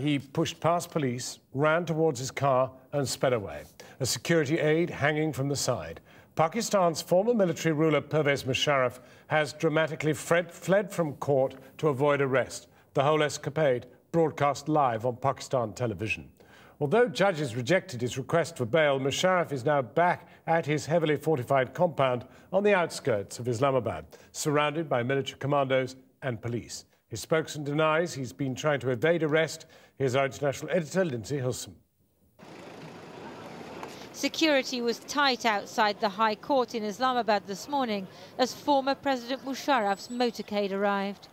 He pushed past police, ran towards his car, and sped away, a security aide hanging from the side. Pakistan's former military ruler Pervez Musharraf has dramatically fled from court to avoid arrest. The whole escapade broadcast live on Pakistan television. Although judges rejected his request for bail, Musharraf is now back at his heavily fortified compound on the outskirts of Islamabad, surrounded by military commandos and police. His spokesman denies he's been trying to evade arrest. Here's our international editor, Lindsey Hilsum. Security was tight outside the High Court in Islamabad this morning as former President Musharraf's motorcade arrived.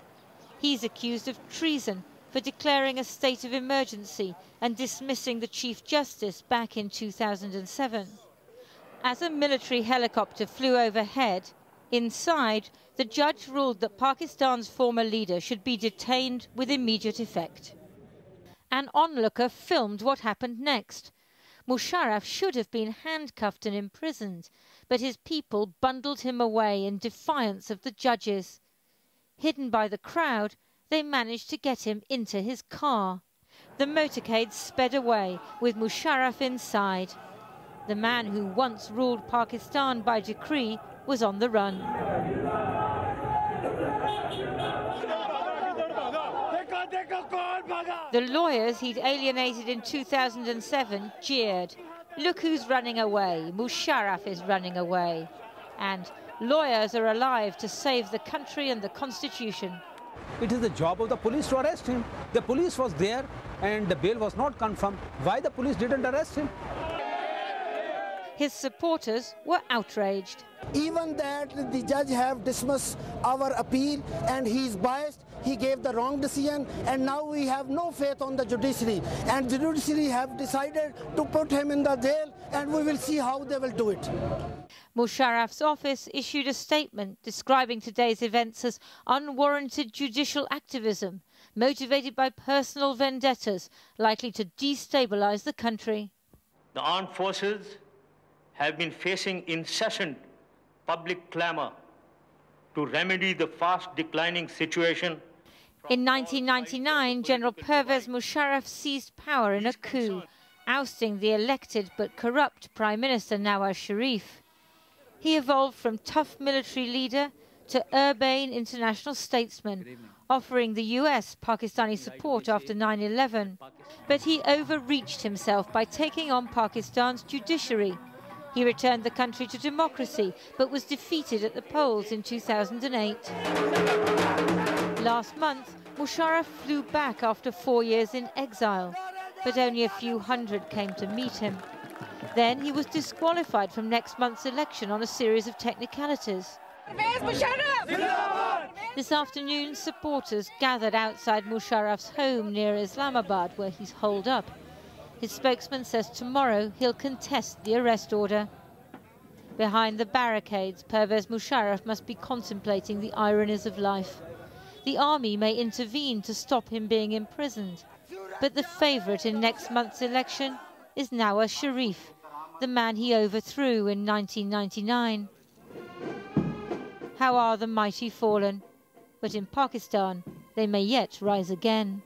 He's accused of treason for declaring a state of emergency and dismissing the Chief Justice back in 2007. As a military helicopter flew overhead, inside, the judge ruled that Pakistan's former leader should be detained with immediate effect. An onlooker filmed what happened next. Musharraf should have been handcuffed and imprisoned, but his people bundled him away in defiance of the judges. Hidden by the crowd, they managed to get him into his car. The motorcade sped away with Musharraf inside. The man who once ruled Pakistan by decree was on the run. The lawyers he'd alienated in 2007 jeered. Look who's running away. Musharraf is running away. And lawyers are alive to save the country and the constitution. It is the job of the police to arrest him. The police was there and the bail was not confirmed. Why the police didn't arrest him? His supporters were outraged. Even that the judge have dismissed our appeal and he is biased, he gave the wrong decision and now we have no faith on the judiciary and the judiciary have decided to put him in the jail and we will see how they will do it. Musharraf's office issued a statement describing today's events as unwarranted judicial activism motivated by personal vendettas likely to destabilize the country. The armed forces have been facing incessant public clamor to remedy the fast declining situation. In 1999, General Pervez Musharraf seized power in a coup, ousting the elected but corrupt Prime Minister Nawaz Sharif. He evolved from tough military leader to urbane international statesman, offering the US Pakistani support after 9 11. But he overreached himself by taking on Pakistan's judiciary he returned the country to democracy, but was defeated at the polls in 2008. Last month, Musharraf flew back after four years in exile, but only a few hundred came to meet him. Then he was disqualified from next month's election on a series of technicalities. This afternoon, supporters gathered outside Musharraf's home near Islamabad, where he's holed up. His spokesman says tomorrow he'll contest the arrest order. Behind the barricades, Pervez Musharraf must be contemplating the ironies of life. The army may intervene to stop him being imprisoned. But the favourite in next month's election is Nawaz Sharif, the man he overthrew in 1999. How are the mighty fallen? But in Pakistan, they may yet rise again.